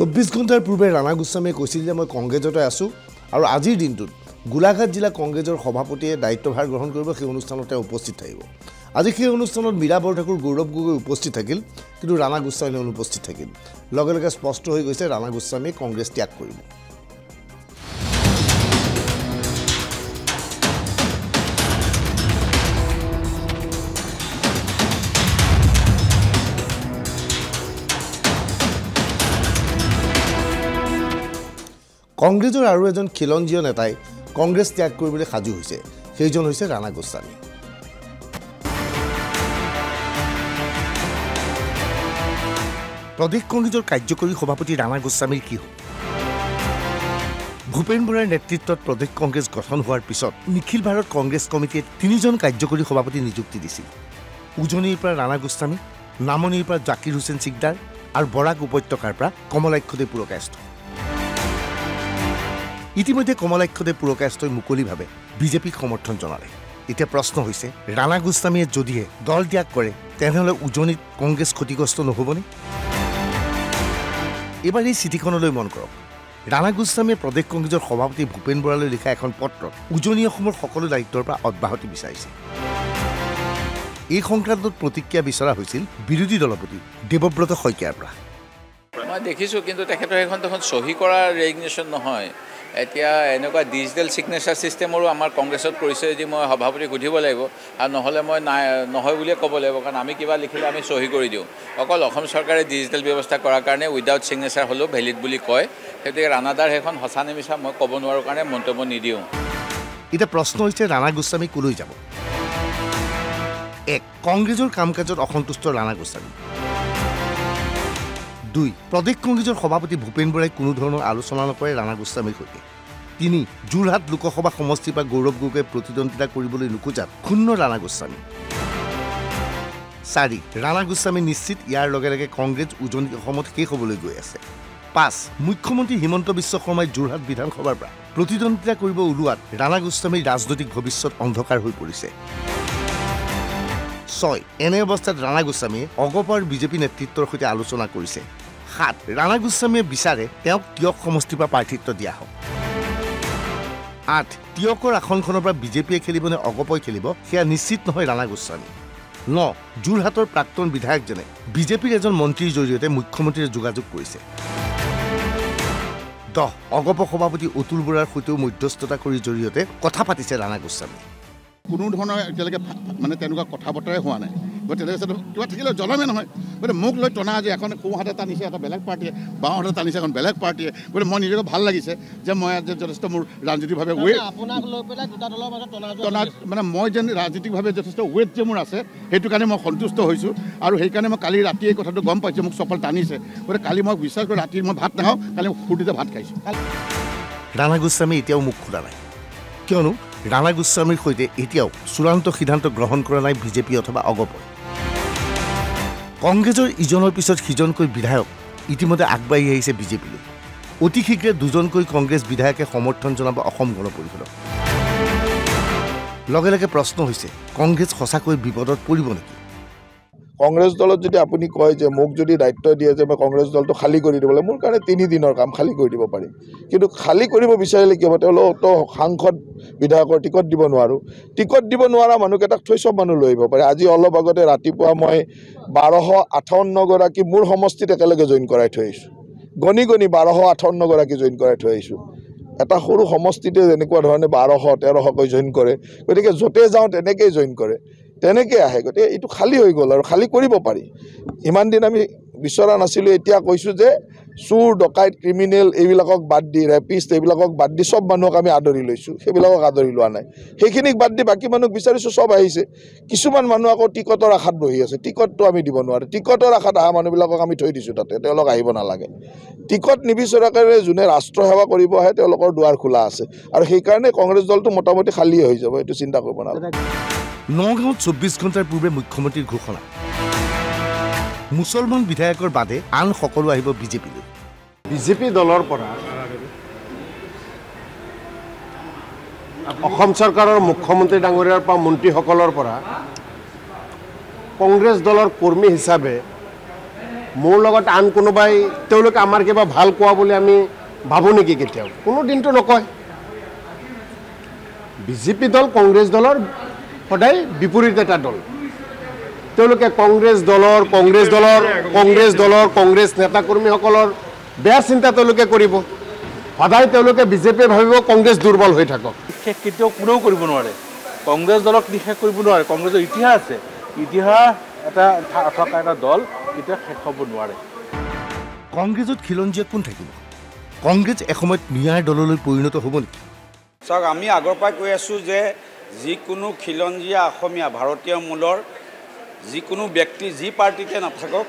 চৌব্বিছ ঘণ্টাৰ পূৰ্বে ৰাণা গোস্বামীয়ে কৈছিল যে মই কংগ্ৰেছতে আছোঁ আৰু আজিৰ দিনটোত গোলাঘাট জিলা কংগ্ৰেছৰ সভাপতিয়ে দায়িত্বভাৰ গ্ৰহণ কৰিব সেই অনুষ্ঠানত তেওঁ উপস্থিত থাকিব। আজি সেই অনুষ্ঠানত মীৰা বৰঠাকুৰ গৌৰৱ গগৈ উপস্থিত থাকিল কিন্তু ৰাণা গোস্বামী অনুপস্থিত থাকিল। লগে লগে স্পষ্ট হৈ গৈছে ৰাণা গোস্বামীয়ে কংগ্ৰেছ ত্যাগ কৰিব। কংগ্ৰেছৰ আৰু এজন খিলঞ্জীয় নেতাই কংগ্ৰেছ ত্যাগ কৰিবলৈ সাজু হৈছে। সেইজন হৈছে ৰাণা গোস্বামী। প্ৰদেশ কংগ্ৰেছৰ কাৰ্যকৰী সভাপতি ৰাণা গোস্বামীৰ কি হ'ল ভূপেন বৰাৰ নেতৃত্বত প্ৰদেশ কংগ্ৰেছ গঠন হোৱাৰ পিছত নিখিল ভাৰত কংগ্ৰেছ কমিটিয়ে তিনিজন কাৰ্যকৰী সভাপতি নিযুক্তি দিছিল। উজনিৰ পৰা ৰাণা গোস্বামী নামনিৰ পৰা জাকিৰ হুছেইন চিকদাৰ আৰু বৰাক উপত্যকাৰ পৰা কমলাক্ষদেৱ পুৰকায়স্থ। ইতিমধ্যে কমলাক্ষদেৱ পুৰকায়স্থই মুকলিভাৱে বিজেপিক সমৰ্থন জনালে। এতিয়া প্ৰশ্ন হৈছে ৰাণা গোস্বামীয়ে যদিহে দল ত্যাগ কৰে তেনেহ'লে উজনিত কংগ্ৰেছ ক্ষতিগ্ৰস্ত নহ'বনে? এইবাৰ এই চিঠিখনলৈ মন কৰক। ৰাণা গোস্বামীয়ে প্ৰদেশ কংগ্ৰেছৰ সভাপতি ভূপেন বৰালৈ লিখা এখন পত্ৰত উজনি অসমৰ সকলো দায়িত্বৰ পৰা অব্যাহতি বিচাৰিছে। এই সংক্ৰান্তত প্ৰতিক্ৰিয়া বিচৰা হৈছিল বিৰোধী দলপতি দেৱব্ৰত শইকীয়াৰ পৰা। মই দেখিছোঁ কিন্তু তেখেতৰ সেইখন দেখোন চহী কৰা ৰেজিগনেশ্যন নহয়। এতিয়া এনেকুৱা ডিজিটেল ছিগনেচাৰ ছিষ্টেমৰো আমাৰ কংগ্ৰেছত কৰিছে যদি মই সভাপতিক সুধিব লাগিব আৰু নহ'লে মই নাই নহয় বুলিয়ে ক'ব লাগিব কাৰণ আমি কিবা লিখিলে আমি চহী কৰি দিওঁ। অকল অসম চৰকাৰে ডিজিটেল ব্যৱস্থা কৰাৰ কাৰণে উইদাউট ছিগনেচাৰ হ'লেও ভেলিড বুলি কয়। গতিকে ৰাণাদাৰ সেইখন সঁচা নিমিছা মই ক'ব নোৱাৰোঁ কাৰণে মন্তব্য নিদিওঁ। এতিয়া প্ৰশ্ন হৈছে ৰাণা গোস্বামী কলৈ যাব? এক কংগ্ৰেছৰ কাম কাজত অসন্তুষ্ট ৰাণা গোস্বামী। দুই প্ৰদেশ কংগ্ৰেছৰ সভাপতি ভূপেন বৰাই কোনো ধৰণৰ আলোচনা নকৰে ৰাণা গোস্বামীৰ সৈতে। তিনি যোৰহাট লোকসভা সমষ্টিৰ পৰা গৌৰৱ গগৈয়ে প্ৰতিদ্বন্দ্বিতা কৰিবলৈ নোখোজাত ক্ষুণ্ণ ৰাণা গোস্বামী। চাৰি ৰাণা গোস্বামী নিশ্চিত ইয়াৰ লগে লগে কংগ্ৰেছ উজনি অসমত শেষ হ'বলৈ গৈ আছে। পাঁচ মুখ্যমন্ত্ৰী হিমন্ত বিশ্ব শৰ্মাই যোৰহাট বিধানসভাৰ পৰা প্ৰতিদ্বন্দ্বিতা কৰিব ওলোৱাত ৰাণা গোস্বামীৰ ৰাজনৈতিক ভৱিষ্যত অন্ধকাৰ হৈ পৰিছে। ছয় এনে অৱস্থাত ৰাণা গোস্বামীয়ে অগপাৰ বিজেপি নেতৃত্বৰ সৈতে আলোচনা কৰিছে। সাত। ৰাণা গোস্বামীয়ে বিচাৰে তেওঁক তিয়ক সমষ্টিৰ পৰা প্ৰাৰ্থিত্ব দিয়া হওক। আঠ তিয়কৰ আসনখনৰ পৰা বিজেপিয়ে খেলিব নে অগপই খেলিব সেয়া নিশ্চিত নহয় ৰাণা গোস্বামী ন যোৰহাটৰ প্ৰাক্তন বিধায়কজনে বিজেপিৰ এজন মন্ত্ৰীৰ জৰিয়তে মুখ্যমন্ত্ৰীৰে যোগাযোগ কৰিছে। দহ অগপ সভাপতি অতুল বৰাৰ সৈতেও মধ্যস্থতা কৰি জৰিয়তে কথা পাতিছে ৰাণা গোস্বামী কোনো ধৰণৰ এতিয়ালৈকে মানে তেনেকুৱা কথা বতৰাই হোৱা নাই। গতিকে তেনেকৈ কিবা থাকিলে জনামে নহয়। গতিকে মোক লৈ টনা আজি এখন সোঁহাতে টানিছে এটা বেলেগ পাৰ্টীয়ে বাওঁহাতে টানিছে এখন বেলেগ পাৰ্টীয়ে। গতিকে মই নিজকে ভাল লাগিছে যে মই আজি যথেষ্ট মোৰ ৰাজনৈতিকভাৱে ৱেট আপোনাক লৈ পেলাই দুটা দলৰ মাজত টনাজোৰা টনা মানে মই যেন ৰাজনৈতিকভাৱে যথেষ্ট ৱেট যে মোৰ আছে সেইটো কাৰণে মই সন্তুষ্ট হৈছোঁ। আৰু সেইকাৰণে মই কালি ৰাতি এই কথাটো গম পাইছোঁ মোক চপল টানিছে। গতিকে কালি মই বিশ্বাস কৰি ৰাতি মই ভাত নাখাওঁ কালি মই ফূৰ্তিতে ভাত খাইছোঁ। ৰাণা গোস্বামী এতিয়াও মুখ খোলা নাই। কিয়নো ৰাণা গোস্বামীৰ সৈতে এতিয়াও চূড়ান্ত সিদ্ধান্ত গ্ৰহণ কৰা নাই বিজেপি অথবা অগপই কংগ্ৰেছৰ ইজনৰ পিছত সিজনকৈ বিধায়ক ইতিমধ্যে আগবাঢ়ি আহিছে বিজেপিলৈ। অতি শীঘ্ৰে দুজনকৈ কংগ্ৰেছ বিধায়কে সমৰ্থন জনাব অসম গণ পৰিষদক লগে লগে প্ৰশ্ন হৈছে কংগ্ৰেছ সঁচাকৈ বিপদত পৰিব নেকি? কংগ্ৰেছ দলত যদি আপুনি কয় যে মোক যদি দায়িত্ব দিয়ে যে মই কংগ্ৰেছ দলটো খালী কৰি দিব লাগে মোৰ কাৰণে তিনিদিনৰ কাম খালী কৰি দিব পাৰিম কিন্তু খালী কৰিব বিচাৰিলে কি হ'ব? তেওঁলোকতো সাংসদ বিধায়কৰ টিকট দিব নোৱাৰোঁ। টিকট দিব নোৱাৰা মানুহকেইটাক থৈ চব মানুহ লৈ আহিব পাৰে। আজি অলপ আগতে ৰাতিপুৱা মই বাৰশ আঠাৱন্নগৰাকী মোৰ সমষ্টিত একেলগে জইন কৰাই থৈ আহিছোঁ। গণি গণি বাৰশ আঠাৱন্নগৰাকী জইন কৰাই থৈ আহিছোঁ। এটা সৰু সমষ্টিতে যেনেকুৱা ধৰণে বাৰশ তেৰশকৈ জইন কৰে। গতিকে য'তে যাওঁ তেনেকেই জইন কৰে। তেনেকৈ আহে। গতিকে এইটো খালী হৈ গ'ল আৰু খালী কৰিব পাৰি। ইমান দিন আমি বিচৰা নাছিলোঁ এতিয়া কৈছোঁ যে চোৰ ডকাইত ক্ৰিমিনেল এইবিলাকক বাদ দি ৰেপিষ্ট এইবিলাকক বাদ দি চব মানুহক আমি আদৰি লৈছোঁ। সেইবিলাকক আদৰি লোৱা নাই। সেইখিনিক বাদ দি বাকী মানুহক বিচাৰিছোঁ চব আহিছে। কিছুমান মানুহ আকৌ টিকটৰ আশাত বহি আছে। টিকটটো আমি দিব নোৱাৰোঁ। টিকটৰ আশাত অহা মানুহবিলাকক আমি থৈ দিছোঁ তাতে। তেওঁলোক আহিব নালাগে। টিকট নিবিচৰাকৈ যোনে ৰাষ্ট্ৰ সেৱা কৰিব আহে তেওঁলোকৰ দুৱাৰ খোলা আছে। আৰু সেইকাৰণে কংগ্ৰেছ দলটো মোটামুটি খালীয়ে হৈ যাব। এইটো চিন্তা কৰিব নালাগে। নগাঁৱত চৌব্বিছ ঘণ্টাৰ পূৰ্বে মুখ্যমন্ত্ৰীৰ ঘোষণা। মুছলমান বিধায়কৰ বাদে আন সকলো আহিব বিজেপিলৈ। বিজেপি দলৰ পৰা অসম চৰকাৰৰ মুখ্যমন্ত্ৰী ডাঙৰীয়াৰ পৰা মন্ত্ৰীসকলৰ পৰা কংগ্ৰেছ দলৰ কৰ্মী হিচাপে মোৰ লগত আন কোনোবাই তেওঁলোকে আমাৰ কিবা ভাল কোৱা বুলি আমি ভাবোঁ নেকি কেতিয়াও? কোনো দিনটো নকয়। বিজেপি দল কংগ্ৰেছ দলৰ সদায় বিপৰীত এটা দল। তেওঁলোকে কংগ্ৰেছ দলৰ কংগ্ৰেছ দলৰ কংগ্ৰেছ দলৰ কংগ্ৰেছ নেতাকৰ্মীসকলৰ বেয়া চিন্তা তেওঁলোকে কৰিব। সদায় তেওঁলোকে বিজেপিয়ে ভাবিব কংগ্ৰেছ দুৰ্বল হৈ থাকক। শেষ কেতিয়াও কোনেও কৰিব নোৱাৰে। কংগ্ৰেছ দলক নিশেষ কৰিব নোৱাৰে। কংগ্ৰেছৰ ইতিহাস আছে। ইতিহাস এটা থকা এটা দল কেতিয়াও শেষ হ'ব নোৱাৰে। কংগ্ৰেছত খিলঞ্জীয়া কোন থাকিব? কংগ্ৰেছ এসময়ত মিয়াৰ দললৈ পৰিণত হ'ব নেকি? চাওক আমি আগৰ পৰাই কৈ আছোঁ যে যিকোনো খিলঞ্জীয়া অসমীয়া ভাৰতীয় মূলৰ যিকোনো ব্যক্তি যি পাৰ্টীতে নাথাকক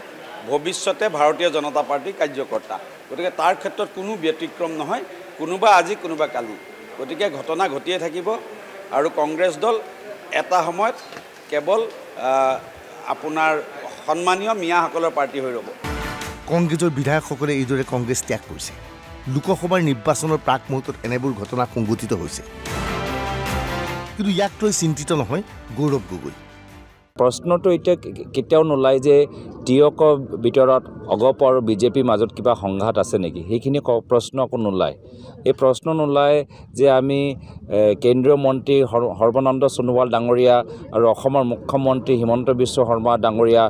ভৱিষ্যতে ভাৰতীয় জনতা পাৰ্টীৰ কাৰ্যকৰ্তা। গতিকে তাৰ ক্ষেত্ৰত কোনো ব্যতিক্ৰম নহয় কোনোবা আজি কোনোবা কালি। গতিকে ঘটনা ঘটিয়ে থাকিব আৰু কংগ্ৰেছ দল এটা সময়ত কেৱল আপোনাৰ সন্মানীয় মিয়াসকলৰ পাৰ্টী হৈ ৰ'ব। কংগ্ৰেছৰ বিধায়কসকলে এইদৰে কংগ্ৰেছ ত্যাগ কৰিছে। লোকসভাৰ নিৰ্বাচনৰ প্ৰাক মুহূৰ্তত এনেবোৰ ঘটনা সংঘটিত হৈছে। কিন্তু ইয়াক লৈ চিন্তিত নহয় গৌৰৱ গগৈ। প্ৰশ্নটো এতিয়া কেতিয়াও নোলায় যে টিয়কৰ ভিতৰত অগপ আৰু বিজেপিৰ মাজত কিবা সংঘাত আছে নেকি? সেইখিনি প্ৰশ্ন আকৌ নোলায়। এই প্ৰশ্ন নোলায় যে আমি কেন্দ্ৰীয় মন্ত্ৰী সৰ- সৰ্বানন্দ সোণোৱাল ডাঙৰীয়া আৰু অসমৰ মুখ্যমন্ত্ৰী হিমন্ত বিশ্ব শৰ্মা ডাঙৰীয়া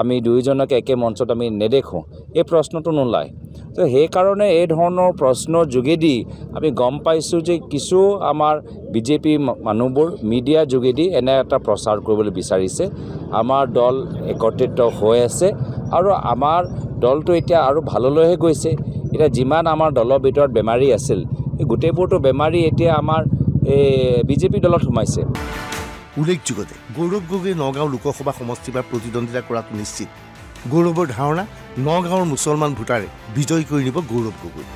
আমি দুয়োজনকে একে মঞ্চত আমি নেদেখোঁ। এই প্ৰশ্নটো নোলায়। তো সেইকাৰণে এই ধৰণৰ প্ৰশ্নৰ যোগেদি আমি গম পাইছোঁ যে কিছু আমাৰ বিজেপি মানুহবোৰ মিডিয়াৰ যোগেদি এনে এটা প্ৰচাৰ কৰিবলৈ বিচাৰিছে। আমাৰ দল একত্ৰিত হৈ আছে আৰু আমাৰ দলটো এতিয়া আৰু ভাললৈহে গৈছে। এতিয়া যিমান আমাৰ দলৰ ভিতৰত বেমাৰী আছিল এই গোটেইবোৰতো বেমাৰী এতিয়া আমাৰ এই বিজেপি দলত সোমাইছে। উল্লেখযোগ্য যে গৌৰৱ গগৈয়ে নগাঁও লোকসভা সমষ্টিৰ পৰা প্ৰতিদ্বন্দ্বিতা কৰাটো নিশ্চিত। গৌৰৱৰ ধাৰণা নগাঁৱৰ মুছলমান ভোটাৰে বিজয় কৰি নিব Gaurav Gogoi.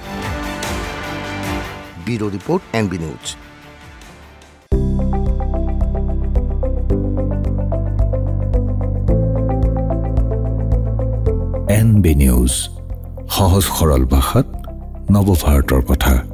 Bureau' report N B news. N B news সহজ সৰল ভাষাত নৱভাৰতৰ কথা।